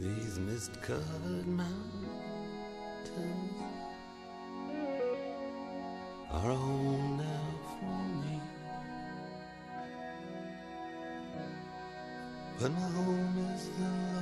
These mist covered mountains are home now for me. But my home is the